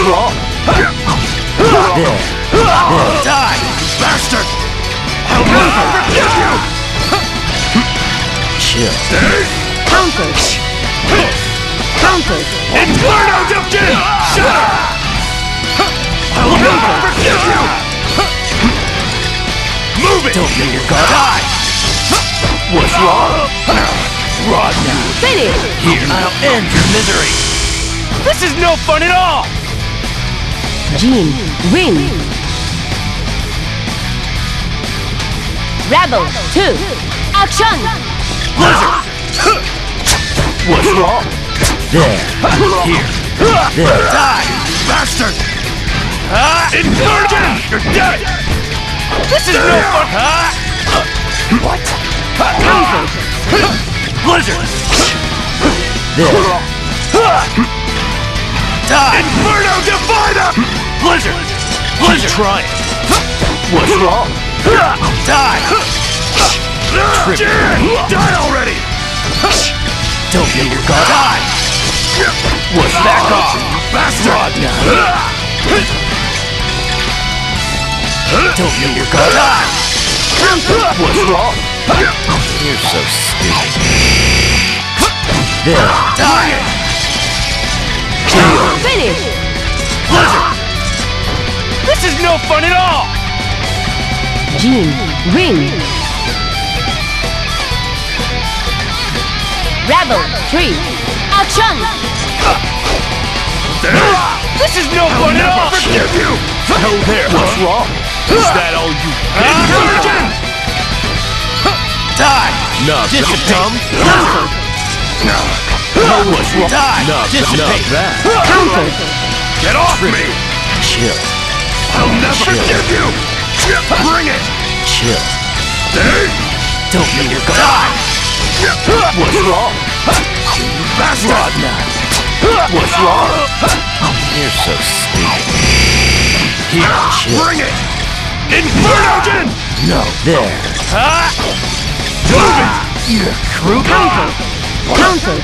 Die, bastard! I'll never forgive you! Chill. Counter. Counter. Inferno! Shut up! I'll never forgive you! Move it! Don't let your guard. Die! What's wrong? Rod now. Finish. Here. I'll end your misery. This is no fun at all! Jin. Win. Rebel. 2. Action. Blizzard. What's wrong? There. Here. There. Die, bastard! Ah! Inferno! You're dead! This is no fun! Ah! What? Counter. Blizzard. There. Die! Inferno Divider! Blizzard. Blizzard. Try it. What's wrong? Die! Jin! Die already! Don't let your guard. Die! What's Back wrong? off, you bastard! Rod now. Don't let your guard. Die! What's wrong? You're so stupid. There. Die! Finish. Blizzard. This is no fun at all! Jin. Win. Rebel. 3. Ah, Action. This is no fun at all! Forgive you! Oh, there. What's wrong? Is that all you Inferno! Die! Nub, Dissipate. dumb? Counter. Oh, what's wrong? Die! Nub, Dissipate. that. Counter. Get off me! Chill. I'll forgive you! Bring it! Chill. Die! Don't let your guard. What's wrong? Bastard! Rod now. What's wrong? You're so stupid. Here, chill. Bring it! Inferno Jin! No, there. Ah! Move it! You're crude. Counter. Counter.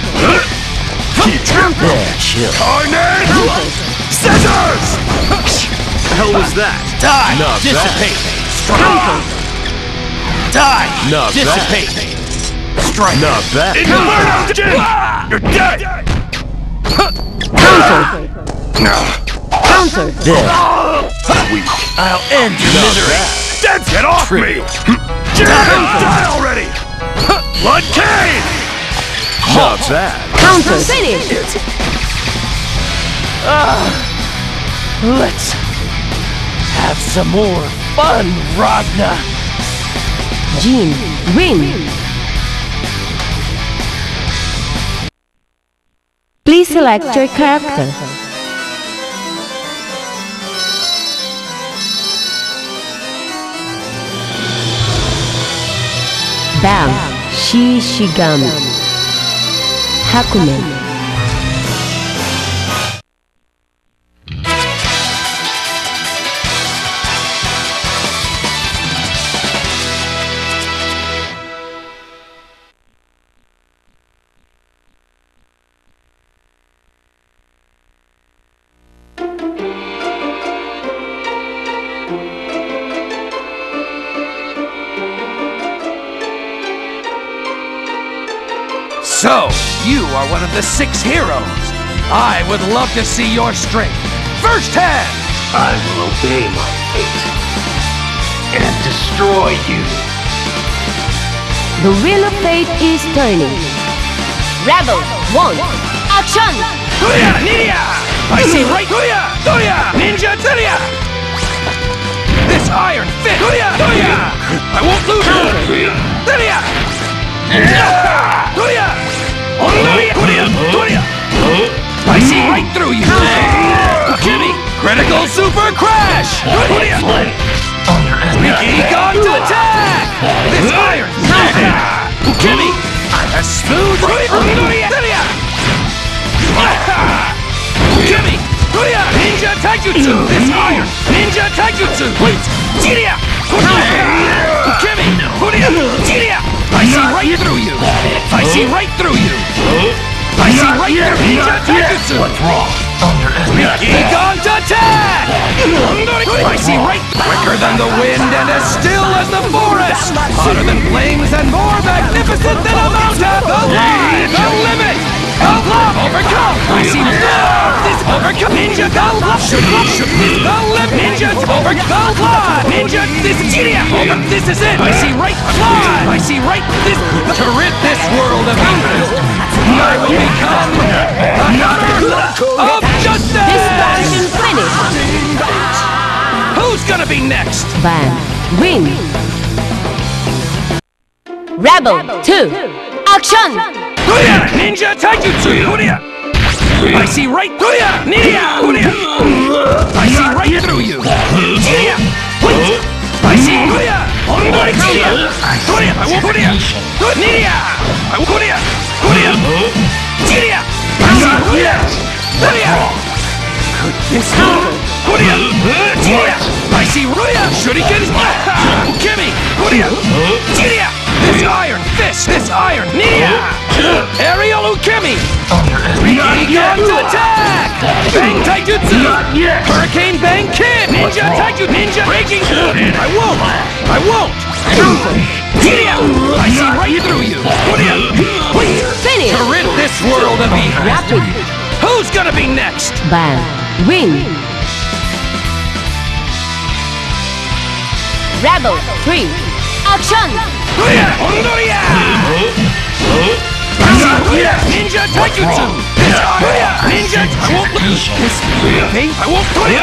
There, chill. Carnage! What? Scissors! What the hell was that? Die! Nub, Dissipate! Counter. Die! Nub, Dissipate! Strike! Not bad. Inferno Jin! You're dead! Counter. No. Counter. There. I'll end your misery. Dead! Get off me! Jin! Die already! Blood Kain! Not bad. Counter. Finish. Let's have some more fun, Ragna. Jin. Win. Please select your character. Bang. Shishigami. Hakumen. So, you are one of the six heroes. I would love to see your strength firsthand. I will obey my fate and destroy you. The wheel of fate is turning. Rebel 1. Action! Tuya, Ninja! I see right. Tuya, Tuya, Ninja Tuya! This iron fist. Tuya, Tuya! I won't lose crash. Tuya! Sneaky gun to attack! This iron! Jimmy! Tuya! Ninja Taijutsu! This iron! Ninja Taijutsu! Wait! I see right through you! I see right through you! I see right through! Ninja! What's wrong? Egon to attack! I see right quicker than the wind and as still as the forest! Hotter than flames and more magnificent than a mountain! The line! The limit! The love overcome! I see love! This overcome! Ninja the love! Limit! Ninja over the line! Ninja this Jiria! Over this is it! I see right line! I see right this to rid this world of evil! I will become another of justice! This Distortion finish. Who's gonna be next? Bang. Win. Rebel 2. Action! Huya! Ninja Taijutsu! Huya! I see right through ya! Ninja! Ondori Jiria! I won't Huya! Ninja! I won't Huya! Huya! Jiria! I see Huya! Huya! This Huya! Jiria! I see Huya! Shuriken! Ukemi! Huya! Jiria! This iron fist! This iron! Ninja! Aerial Ukemi! Egon to attack! Bang Taijutsu! Hurricane Bang Kid! Ninja Taijutsu! Ninja Breaking! I won't! I won't! Jiria! I see right through you! Finish! To rid this world of evil! Rapid. Who's gonna be next? Bang. Win. Rebel 3. Action! Ninja Okay? I won't put it.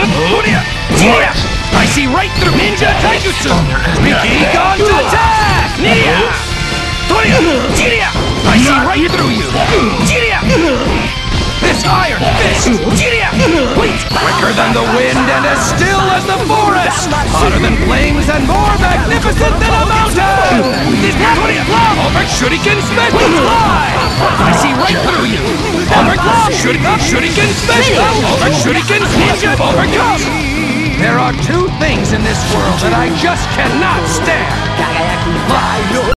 Jiria! I see right through Ninja Taijutsu! Egon to attack! Ninja! Toria! Jiria! I see right through you! Jiria! This iron fist! Wait! Quicker than the wind and as still as the forest! Hotter than flames and more magnificent than a mountain! This Toria! Over Shuriken Special! Fly! I see right through you! Over Shuriken, Shuriken Special! Over Shuriken Ninja! Overcome! There are two things in this world that I just cannot stand! Lies